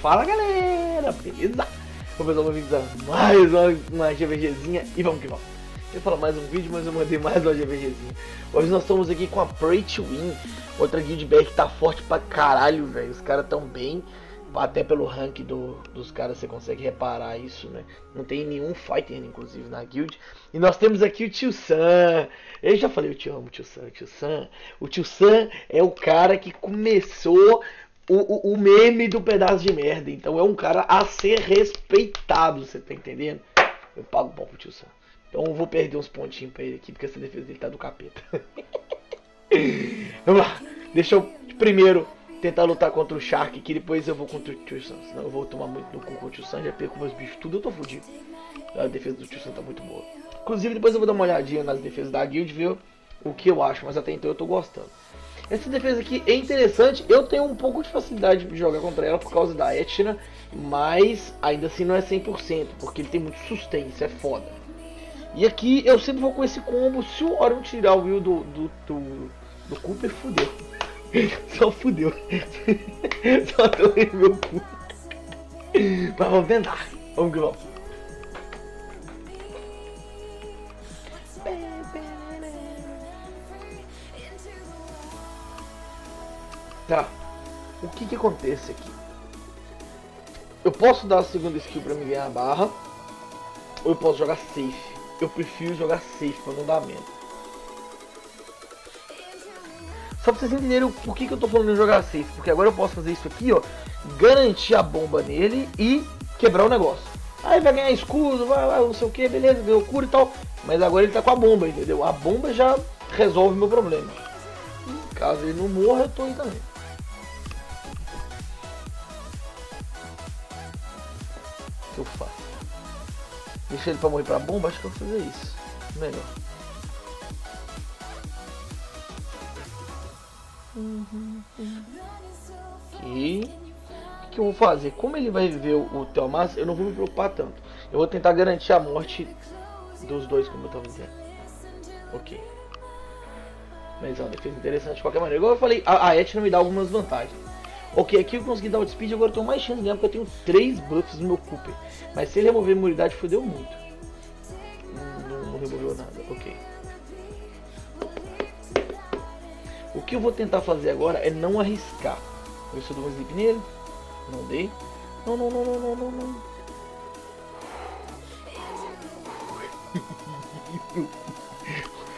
Fala galera, beleza? Vou fazer uma vídeo mais uma, uma GVGzinha e vamos que vamos. Eu falo mais um vídeo, mas eu mandei mais uma GVGzinha. Hoje nós estamos aqui com a Pray to Win, outra guild BR que tá forte pra caralho, velho. Os caras tão bem, até pelo rank do, dos caras você consegue reparar isso, né? Não tem nenhum fighter, inclusive, na guild. E nós temos aqui o Tio Sam. Eu já falei, eu te amo, Tio Sam, Tio Sam. O Tio Sam é o cara que começou o, o, meme do pedaço de merda. Então é um cara a ser respeitado, você tá entendendo? Eu pago pau pro Tio Sam. Então eu vou perder uns pontinhos pra ele aqui, porque essa defesa dele tá do capeta. Vamos lá. Deixa eu primeiro tentar lutar contra o Shark, que depois eu vou contra o Tio Sam. Senão eu vou tomar muito no cu com o Tio Sam, já perco meus bichos tudo, eu tô fudido. A defesa do Tio Sam tá muito boa. Inclusive depois eu vou dar uma olhadinha nas defesas da guild, ver o que eu acho, mas até então eu tô gostando. Essa defesa aqui é interessante, eu tenho um pouco de facilidade de jogar contra ela por causa da Etna, mas ainda assim não é 100%, porque ele tem muito sustain, isso é foda. E aqui eu sempre vou com esse combo, se o Orion tirar o Will do, do, do, do Cooper, fudeu. Só fudeu. Só tô meu cu. Mas vamos tentar. Vamos que vamos. Tá. O que que acontece aqui? Eu posso dar a segunda skill pra me ganhar a barra. Ou eu posso jogar safe. Eu prefiro jogar safe pra não dar medo. Só pra vocês entenderem por que, que eu tô falando em jogar safe. Porque agora eu posso fazer isso aqui, ó. Garantir a bomba nele e quebrar o negócio. Aí vai ganhar escudo, vai, vai, não sei o que, beleza, ganhou cura e tal. Mas agora ele tá com a bomba, entendeu? A bomba já resolve meu problema. Caso ele não morra, eu tô aí também. Que eu faço? Deixa ele pra morrer pra bomba? Acho que eu vou fazer isso. Melhor. Aqui. O que eu vou fazer? Como ele vai viver o, Thelmas, eu não vou me preocupar tanto. Eu vou tentar garantir a morte dos dois, como eu estava dizendo. Ok. Mas é uma defesa interessante de qualquer maneira. Igual eu falei, a, a Etna me dá algumas vantagens. Ok, aqui eu consegui dar o speed, agora eu tenho mais chance de ganhar porque eu tenho 3 buffs no meu Cooper. Mas se ele remover a imunidade, fodeu muito. Não, não removeu nada, ok. O que eu vou tentar fazer agora é não arriscar. Ver se eu dou um sleep nele. Não dei. Não, não, não, não, não, não, não.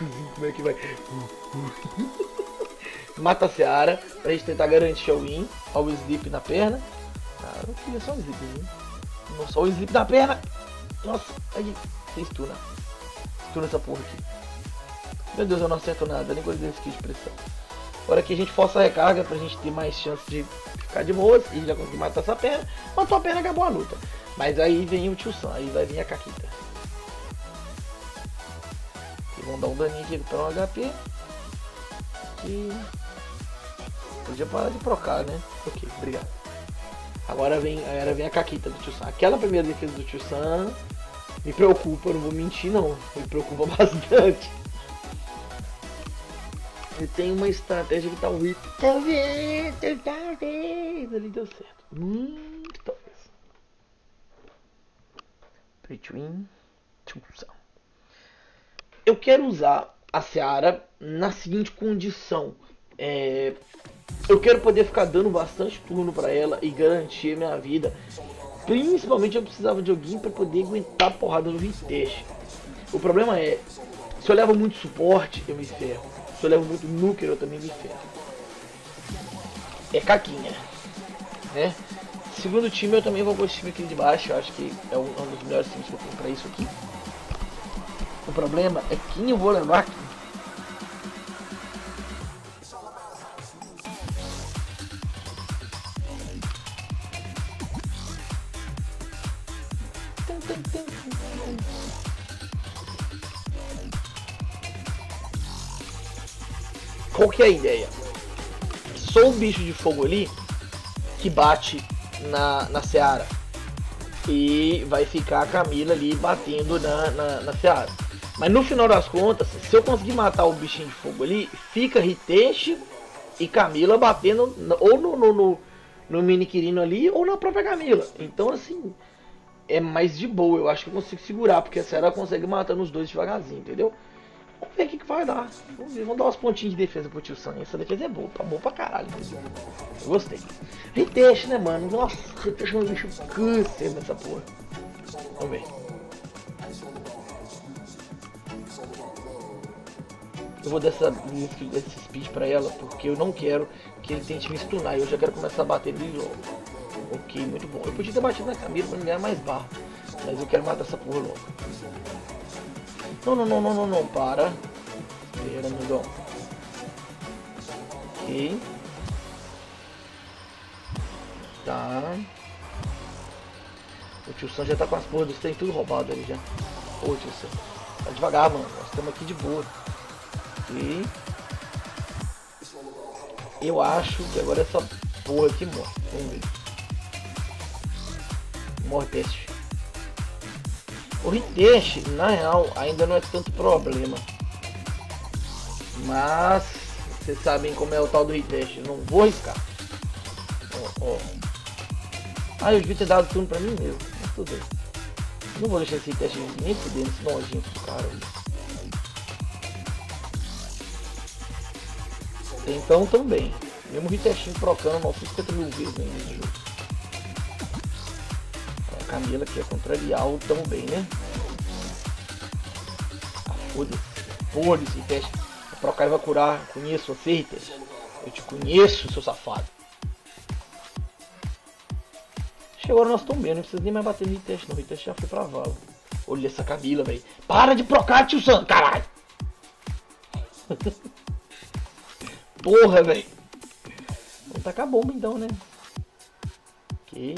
Como é que vai? Mata a Seara pra gente tentar garantir o win. Olha o sleep na perna. Ah, queria só um sleep. Não só o sleep na perna. Nossa, aí, sem stuna. Stuna essa porra aqui. Meu Deus, eu não acerto nada, nem coisa desse kit de pressão. Agora que a gente força a recarga pra gente ter mais chance de ficar de boas e já conseguir matar essa perna. Matou a perna, acabou a luta. Mas aí vem o tio Sam, aí vai vir a Caquita. E vão dar um daninho aqui para um HP. E podia parar de procar, né? Ok, obrigado. Agora vem, agora vem a Caquita do tio Sam. Aquela primeira defesa do tio Sam me preocupa, não vou mentir não. Me preocupa bastante. Ele tem uma estratégia que talvez. Talvez, talvez. Ali deu certo. Hum, talvez. Between Eu quero usar a Seara na seguinte condição. É, eu quero poder ficar dando bastante turno para ela e garantir minha vida. Principalmente eu precisava de alguém para poder aguentar a porrada no Vitesse. O problema é, se eu levo muito suporte, eu me ferro. Se eu levo muito núcleo, eu também me ferro. É caquinha. Né? Segundo time, eu também vou com esse time aqui de baixo. Eu acho que é um, um dos melhores times que eu pra isso aqui. O problema é quem eu vou levar aqui. Qual que é a ideia? Sou um bicho de fogo ali que bate na, na Seara. E vai ficar a Camila ali batendo na, na, na Seara. Mas no final das contas, se eu conseguir matar o bichinho de fogo ali, fica Ritesh e Camila batendo ou no, no, no, no Mini Quirino ali ou na própria Camila. Então, assim, é mais de boa. Eu acho que eu consigo segurar, porque a Sarah consegue matar nos dois devagarzinho, entendeu? Vamos ver o que, que vai dar. Vamos, ver, vamos dar umas pontinhas de defesa pro tio Sam. Essa defesa é boa, tá boa pra caralho. Entendeu? Eu gostei. Reteste, né, mano? Nossa, reteste é um bicho câncer nessa porra. Vamos ver. Eu vou dar esse speed pra ela, porque eu não quero que ele tente me stunar. Eu já quero começar a bater nele logo. Ok, muito bom. Eu podia ter batido na Camila pra me ganhar mais barra. Mas eu quero matar essa porra logo. Não, não, não, não, não, não. Para. Espera, amigão. Ok. Tá. O tio Sam já tá com as porras dos trem tudo roubado ali já. Ô tio Sam. Tá devagar, mano. Nós estamos aqui de boa. Ok. Eu acho que agora essa porra aqui morre. Vamos ver. Morre. O reteste, na real, ainda não é tanto problema. Mas, vocês sabem como é o tal do reteste. Não vou arriscar. Ó, ó. Ah, eu devia ter dado turno pra mim mesmo. Mas tudo bem. Não vou deixar esse teste nem fuder nesse nojinho do cara. Então também. Mesmo retestinho trocando 950 mil vezes jogo. Camila que é contrariar o também, né? Ah, foda-se. Teste. A Procai vai curar. Conheço você, Riteste. Eu te conheço, seu safado. Chegou nós estamos bem, não precisa nem mais bater no Riteste, não. O Riteste já foi pra vala. Olha essa Camila, velho. Para de procar, tio Sam, caralho! Porra, velho. Vamos tacar a bomba então, né? Ok.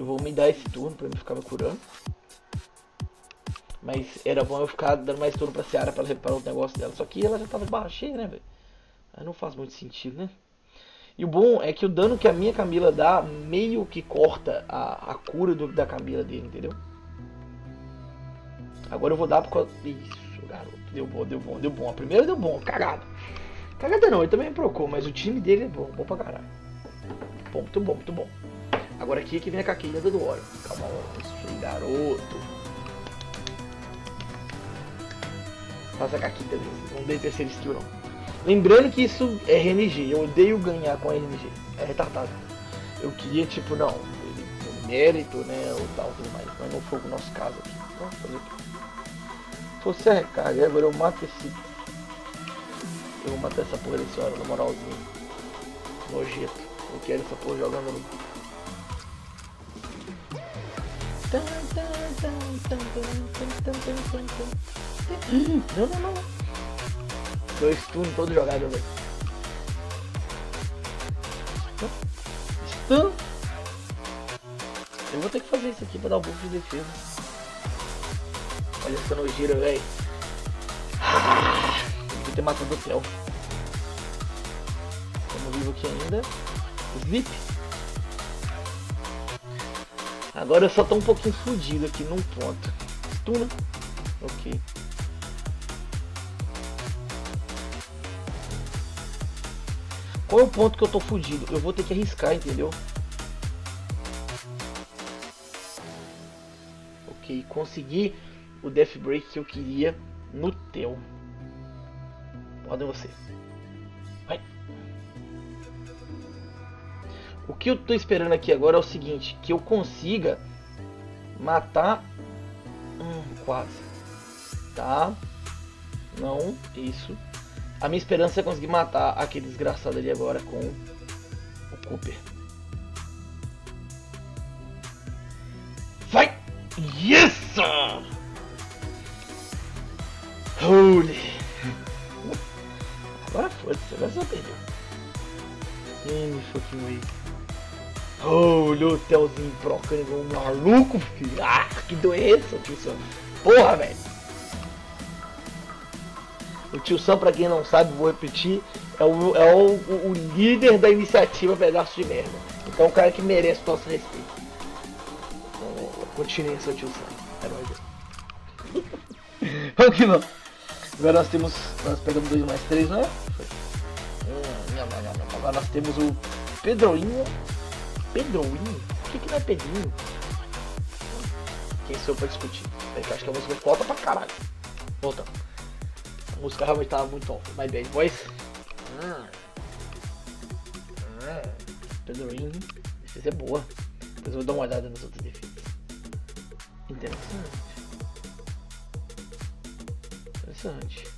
Eu vou me dar esse turno pra ele ficar me curando. Mas era bom eu ficar dando mais turno pra Seara pra ela reparar o negócio dela. Só que ela já tava de barra cheia, né, velho? Aí não faz muito sentido, né? E o bom é que o dano que a minha Camila dá meio que corta a, a cura do, da Camila dele, entendeu? Agora eu vou dar por causa. Isso, garoto. Deu bom, deu bom, deu bom. A primeira deu bom, cagada. Cagada não, ele também procou, mas o time dele é bom, bom pra caralho. Bom, muito bom, muito bom. Agora aqui é que vem a caquinha do óleo. Calma aí, garoto. Faça a caquinha dele. Não dei terceiro skill não. Lembrando que isso é RNG, eu odeio ganhar com RNG. É retardado. Eu queria, tipo, não, ele tem mérito, né, ou tal, tudo mais. Mas não foi o nosso caso aqui. Então, fazer o quê? Se fosse a recarga, agora eu mato esse. Eu vou matar essa porra desse hora, na moralzinha. Nojento. Eu quero essa porra jogando no. Não, não, não. Dois turnos todo jogado, velho. Stun. Eu vou ter que fazer isso aqui pra dar um buff de defesa. Olha essa nojeira, velho. Ah, Devia ter matado o Theo. Estamos vivo aqui ainda. Sleep. Agora eu só tô um pouquinho fodido aqui num ponto. Stuna. Ok. Qual é o ponto que eu tô fudido? Eu vou ter que arriscar, entendeu? Ok, consegui o Death Break que eu queria no teu. Podem você. O que eu tô esperando aqui agora é o seguinte, que eu consiga matar hum, quase. Tá? Não, isso. A minha esperança é conseguir matar aquele desgraçado ali agora com o Cooper. Vai! Yes! Holy! Agora foda-se, agora só perdeu. Hum, fucking way. Holy, o Telzinho procando igual um maluco, filho. Ah, que doença, tio Sam. Porra, velho. O tio Sam, pra quem não sabe, vou repetir, é o, é o, o, líder da iniciativa Pedaço de Merda. Então é um cara que merece nosso respeito. Então, continue seu tio Sam. É nóis. Vamos que vamos. Agora nós temos. Nós pegamos dois mais três, não é? Foi. Um, Lá nós temos o Pedroinho. Pedroinho? Por que, que não é Pedrinho? Quem sou eu pra discutir? Eu acho que a música falta pra caralho. Voltando. A música realmente tava muito alta. My bad boys. Hum. Hum. Pedroinho. Defesa é boa. Depois eu vou dar uma olhada nas outras defesas. Interessante. Interessante.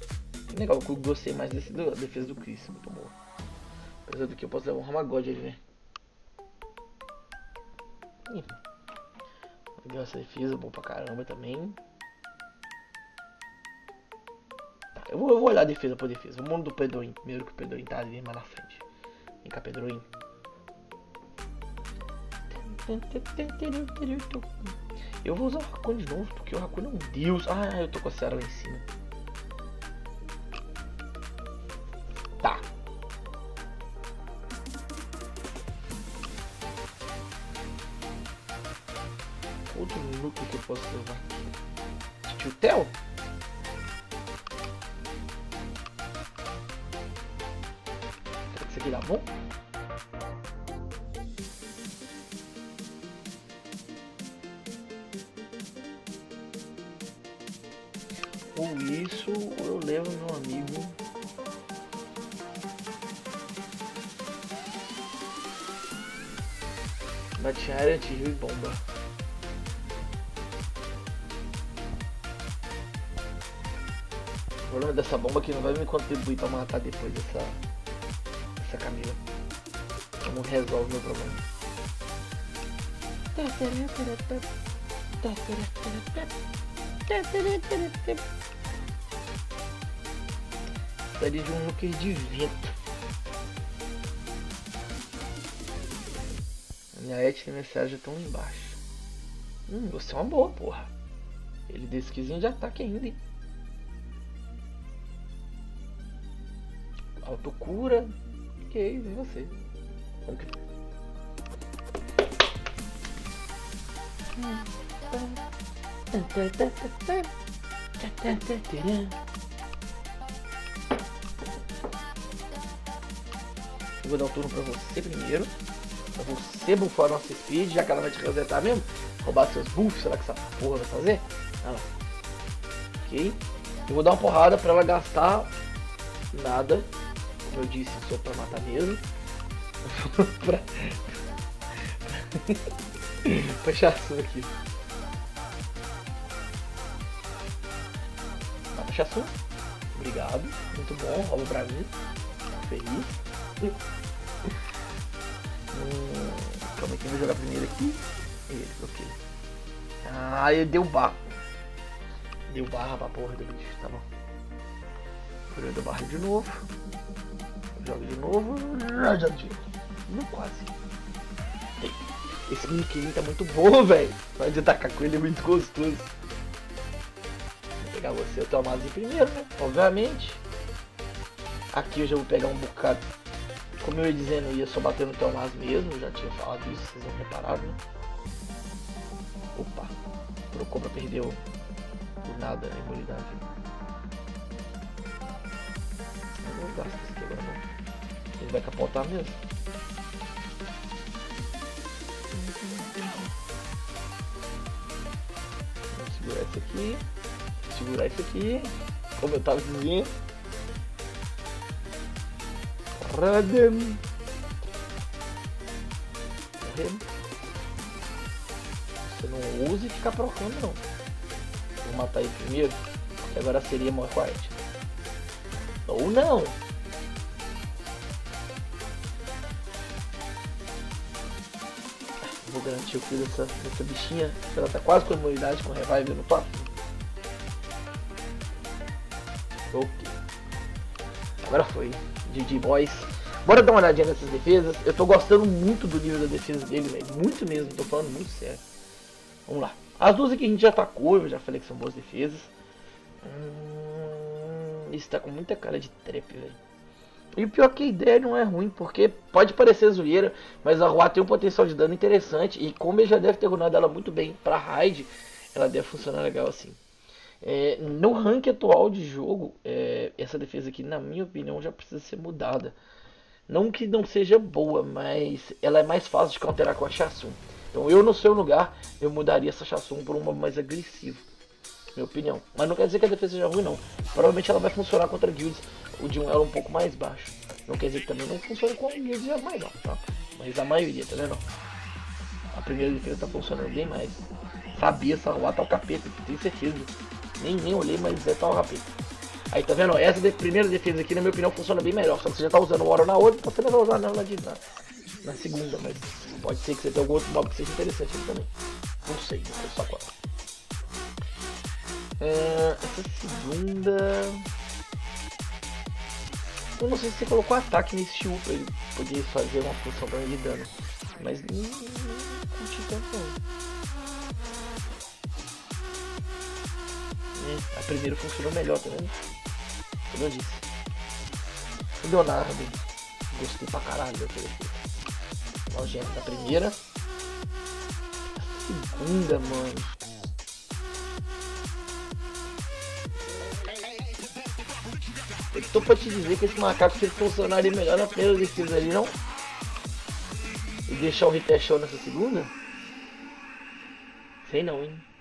Legal, eu gostei mais desse, da defesa do Chris. Muito boa. Apesar do que eu posso levar um Ramagod ali, né? Legal essa defesa, bom pra caramba também. Tá, eu, vou, eu vou olhar defesa por defesa. O mundo do Pedroin primeiro, que o Pedroin tá ali mais na frente. Vem cá, Pedroin. Eu vou usar o Raccoon de novo, porque o Raccoon é um deus. Ah, eu tô com a Serra lá em cima. Ou isso, eu levo meu amigo Bate-área, tiro e bomba. problema dessa bomba é que não vai me contribuir pra matar depois essa, essa Camila. Não resolve meu problema. Precisaria de um looker de vento. A minha et e estão lá embaixo. Hum, você é uma boa, porra. Ele desse quizinho de ataque ainda, hein? Autocura. Ok, vem você. Vamos que... Eu vou dar um turno pra você primeiro. Pra você bufar nossa speed, já que ela vai te resetar mesmo. Roubar seus buffs, será que essa porra vai fazer? Lá. Ok. Eu vou dar uma porrada pra ela gastar nada como eu disse, sou pra matar mesmo. pra... Pachaçu aqui. Pachaçu. Obrigado. Muito bom. Rouba pra mim. Feliz. Hum, calma aí, vou jogar primeiro aqui. Ele, ok. Ah, ele deu barra. Deu barra pra porra do bicho, tá bom. Vou dar barra de novo. Joga de novo. Já de Não quase. Esse Mickey tá muito bom, velho. Pode atacar com ele é muito gostoso. Vou pegar você, o Tomás primeiro, né? Obviamente. Aqui eu já vou pegar um bocado. Como eu ia dizendo, eu ia só bater no Tomás mesmo. Já tinha falado isso, vocês não repararam, né? Opa. Trocou pra perder o... Por nada a imunidade. Eu vou gastar isso aqui agora não. Ele vai capotar mesmo. Vamos segurar isso aqui. Segurar isso aqui. Como eu tava dizendo. Radem. Você não use ficar procurando não. Vou matar ele primeiro. E agora seria more quiet. Ou não. vou garantir o kill dessa, dessa bichinha. Ela tá quase com a imunidade com revive no top. Ok. Agora foi. GG Boys. Bora dar uma olhadinha nessas defesas. Eu tô gostando muito do nível da defesa dele, velho. Muito mesmo, tô falando muito sério. Vamos lá. As duas aqui a gente já atacou, eu já falei que são boas defesas. Hum, isso tá com muita cara de trap, velho. E o pior que a ideia não é ruim, porque pode parecer zoeira, mas a Rua tem um potencial de dano interessante. E como ele já deve ter runado ela muito bem pra raid, ela deve funcionar legal assim. É, no rank atual de jogo, é, essa defesa aqui, na minha opinião, já precisa ser mudada. Não que não seja boa, mas ela é mais fácil de counterar com a Chassum. Então eu no seu lugar, eu mudaria essa Chassum por uma mais agressiva. Minha opinião. Mas não quer dizer que a defesa seja ruim não. Provavelmente ela vai funcionar contra guilds de um elo um pouco mais baixo. Não quer dizer que também não funciona com guilds mais alto, tá? Mas a maioria, tá vendo? A primeira defesa tá funcionando bem mais. Sabia salvar tá o capeta, tenho certeza. Nem, nem olhei, mas é tal capeta. Aí tá vendo? Essa de, primeira defesa aqui, na minha opinião, funciona bem melhor. Só que você já tá usando o Oro na outra, você não vai usar não na, na, segunda, mas pode ser que você tenha algum outro mob que seja interessante ali também. Não sei, não sei só qual. É, essa segunda. Eu não sei se você colocou ataque nesse Shiu pra ele poder fazer uma função pra mim de dano. Mas não, não curti tanto não. É, a primeira funcionou melhor, tá vendo? Como eu disse. Leonardo. Gostei pra caralho daquele efeito. Nojento da primeira. A segunda, mano. Eu tô pra te dizer que esse macaco se funcionaria melhor na primeira defesa ali, não? E deixar o Ritechão nessa segunda? Sei não, hein?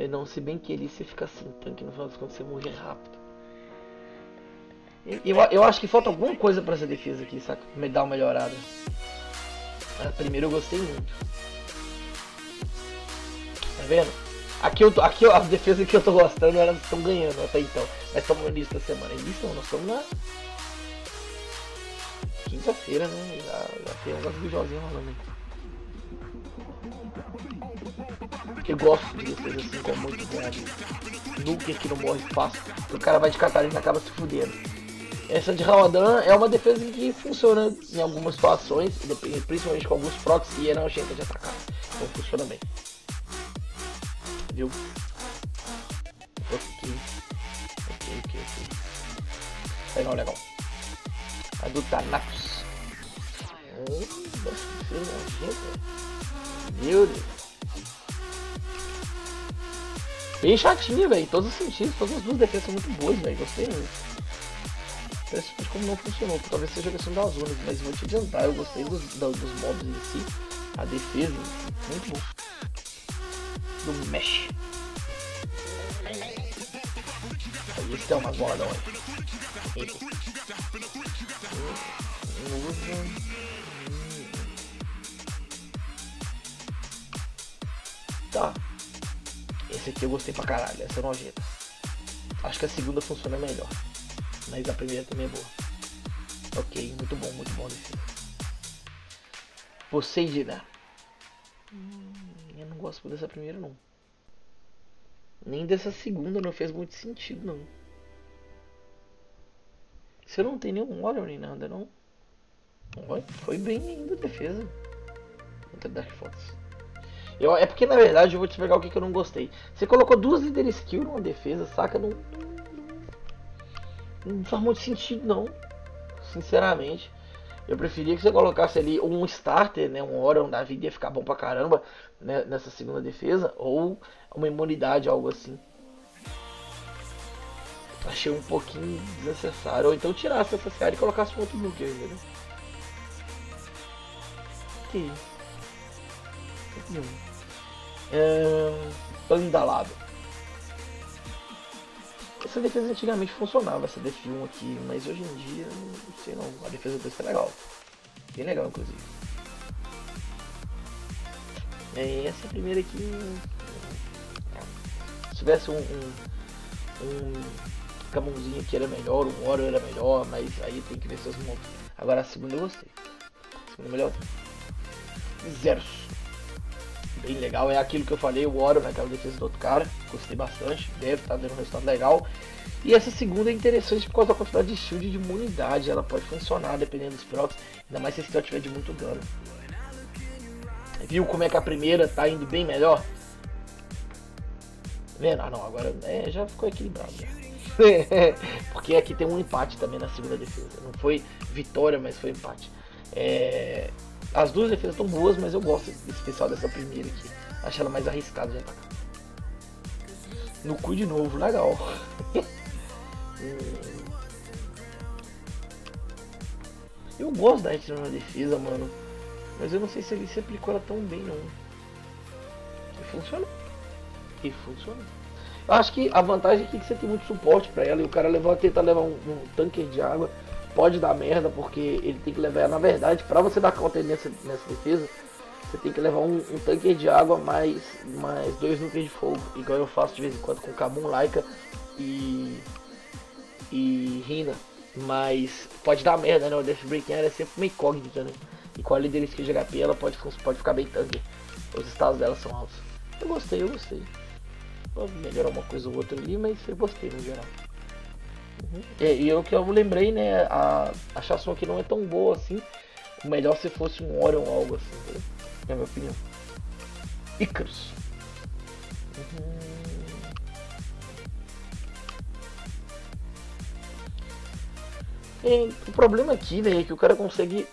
É, não, se bem que ele se fica assim, tanque no final das contas você morrer rápido. Eu, eu acho que falta alguma coisa pra essa defesa aqui, saca? Me dar uma melhorada. A primeira eu gostei muito. Tá vendo? Aqui, eu tô, aqui as defesas que eu tô gostando, elas estão ganhando até então. Mas estamos no início da semana. Início não, nós estamos na quinta-feira, né? Já, já tem algumas bijozinhas rolando aí. Eu gosto de defesa assim, que é muito bom. Nuker que não morre fácil. O cara vai de Catarina e acaba se fudendo. Essa de Ramadan é uma defesa que funciona em algumas situações, principalmente com alguns procs e é nojenta de atacar. Então funciona bem viu? Ok. Ok, ok, ok. Não, legal. A do Thanatos. Meu Deus. Bem chatinha, velho. Todos os sentidos, todas as duas defesas são muito boas, velho. Gostei muito. Interessante como não funcionou. Talvez seja a questão das zonas, mas vou te adiantar. Eu gostei dos, dos mobs em si. A defesa, muito bom do mesh. Esse tem uma bola onde? Tá. Esse aqui eu gostei pra caralho, essa é nojenta. Acho que a segunda funciona melhor. Mas a primeira também é boa. Ok, muito bom, muito bom defesa. Você dirá. Hum eu não gosto dessa primeira não. Nem dessa segunda não fez muito sentido não. Você não tem nenhum óleo nem nada não. Foi bem ainda a defesa. Contra Dark Force. Eu, é porque na verdade eu vou te explicar o que, que eu não gostei. Você colocou duas líder skill numa defesa, saca? Não, não, não faz muito sentido não. Sinceramente. Eu preferia que você colocasse ali um starter, né, um Orion da vida ia ficar bom pra caramba né, nessa segunda defesa, ou uma imunidade, algo assim. Achei um pouquinho desnecessário. Ou então tirasse essa série e colocasse um outro nuke aí, né? Que é... Pandalado. Essa defesa antigamente funcionava, essa def1 aqui, mas hoje em dia, não sei não, a defesa do é legal. Bem legal, inclusive. É, essa primeira aqui... Se tivesse um, um, um Camãozinho que era melhor, um Oro era melhor, mas aí tem que ver seus montos. Agora a segunda eu gostei. A segunda é melhor. Zeros bem legal. É aquilo que eu falei, o Oro naquela defesa do outro cara. Gostei bastante. Deve estar tá dando um resultado legal. E essa segunda é interessante por causa da quantidade de shield e de imunidade. Ela pode funcionar dependendo dos procs. Ainda mais se esse tiver de muito dano. Viu como é que a primeira tá indo bem melhor? Tá vendo? Ah não, agora é, já ficou equilibrado. Já. Porque aqui tem um empate também na segunda defesa. Não foi vitória, mas foi empate. É, as duas defesas estão boas, mas eu gosto especial dessa primeira aqui. Acho ela mais arriscada de atacar. No cu de novo, legal. Eu gosto da retina na defesa, mano. Mas eu não sei se ele se aplicou ela tão bem, não. E funciona. E funciona. Eu acho que a vantagem é que você tem muito suporte pra ela e o cara levar, tentar levar um, um tanque de água pode dar merda, porque ele tem que levar, na verdade, pra você dar conta nessa, nessa defesa, você tem que levar um, um tanque de água mais, mais dois núcleos de fogo, igual eu faço de vez em quando com Kabum, Laika e, e Rina. Mas pode dar merda, né? O Death Break é sempre uma incógnita, né? E com a skill de HP ela pode, pode ficar bem tanque. Os estados dela são altos. Eu gostei, eu gostei. Pode melhorar uma coisa ou outra ali, mas eu gostei no geral. Uhum. E, e o que eu lembrei, né? A, a chação aqui não é tão boa assim. O melhor se fosse um Orion ou algo assim? É a minha opinião. Icarus. Uhum. E, o problema aqui, velho, é que o cara consegue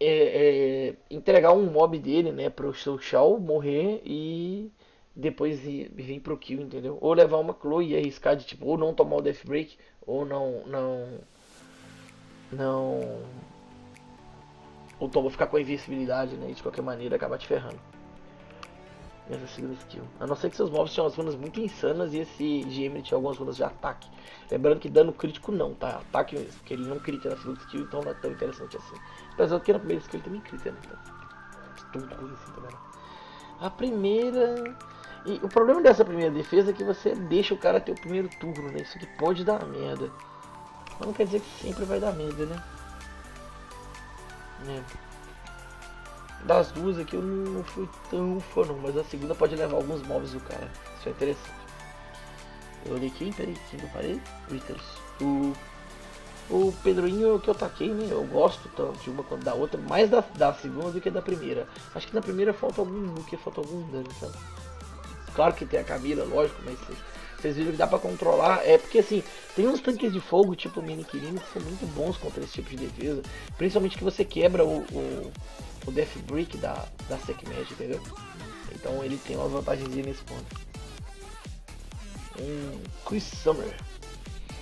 é, é, entregar um mob dele, né, pro seu Shao morrer e depois vir pro kill, entendeu? Ou levar uma Chloe e arriscar de tipo, ou não tomar o Death Break, ou não. não. não. Ou toma, ficar com a invencibilidade, né? E de qualquer maneira acabar te ferrando. Essa segunda skill. A não ser que seus mobs tinham umas runas muito insanas e esse GM tinha algumas runas de ataque. Lembrando que dano crítico não, tá? Ataque mesmo, porque ele não crita na segunda skill, então não é tão interessante assim. Apesar que na primeira skill ele também crita, né? Então, tudo ruim assim também. Né? A primeira. E o problema dessa primeira defesa é que você deixa o cara ter o primeiro turno, né? Isso aqui pode dar merda. Mas não quer dizer que sempre vai dar merda, né? É. Das duas aqui eu não fui tão fã não, mas a segunda pode levar alguns mobs do cara. Isso é interessante. Eu olhei aqui, peraí, quem eu parei? Ritters. O, o Pedrinho que eu taquei, né? Eu gosto tanto de uma quanto da outra, mais da, da segunda do que da primeira. Acho que na primeira falta algum que falta algum dano, sabe? Claro que tem a Camila, lógico, mas vocês viram que dá pra controlar. É porque assim, tem uns tanques de fogo tipo Mini Kirino que são muito bons contra esse tipo de defesa. Principalmente que você quebra o, o, o Death Brick da, da Sekhmet, entendeu? Então ele tem uma vantagemzinha nesse ponto. Um Chris Summer.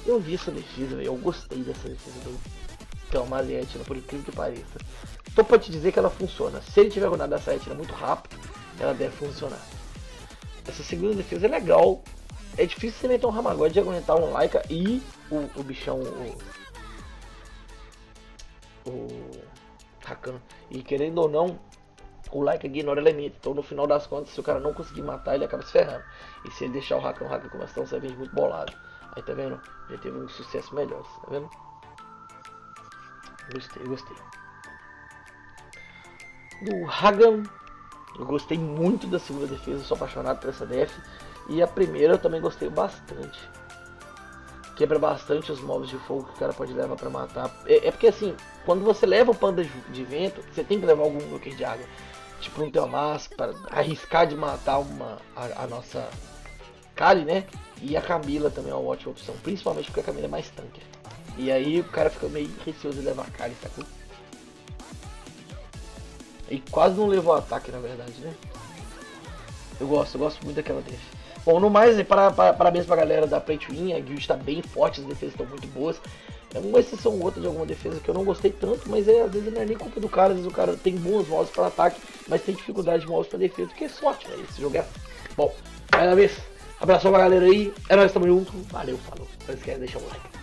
Eu vi essa defesa, eu gostei dessa defesa do Calmaliete, por incrível que pareça. Tô pra te dizer que ela funciona. Se ele tiver rodado essa retina muito rápido, ela deve funcionar. Essa segunda defesa é legal. É difícil você meter um Ramagod de aguentar um Laika e o, o bichão. O, o Rakan. E querendo ou não, o Laika ignora elemento. Então no final das contas, se o cara não conseguir matar, ele acaba se ferrando. E se ele deixar o Rakan, o Rakan começa a um muito bolado. Aí tá vendo? Já teve um sucesso melhor, tá vendo? Gostei, gostei. Do Hagan, eu gostei muito da segunda defesa, sou apaixonado por essa def. E a primeira eu também gostei bastante. Quebra bastante os mobs de fogo que o cara pode levar para matar. É, é, porque assim, quando você leva o panda de vento, você tem que levar algum nuker de água. Tipo um Teomas, para arriscar de matar uma, a, a nossa Kali, né? E a Camila também é uma ótima opção. Principalmente porque a Camila é mais tanque. E aí o cara fica meio receoso de levar a Kali, sacou? E quase não levou ataque, na verdade, né? Eu gosto, eu gosto muito daquela def. Bom, no mais, para, para, parabéns pra galera da Play Win, a guild está bem forte, as defesas estão muito boas. É uma exceção ou outra de alguma defesa que eu não gostei tanto, mas é, às vezes não é nem culpa do cara, às vezes o cara tem bons modos para ataque, mas tem dificuldade de modos para defesa, que é sorte, né? Esse jogo é. Bom, mais uma vez, abração pra galera aí, é nóis, tamo junto, valeu, falou. Não esquece de deixar o like.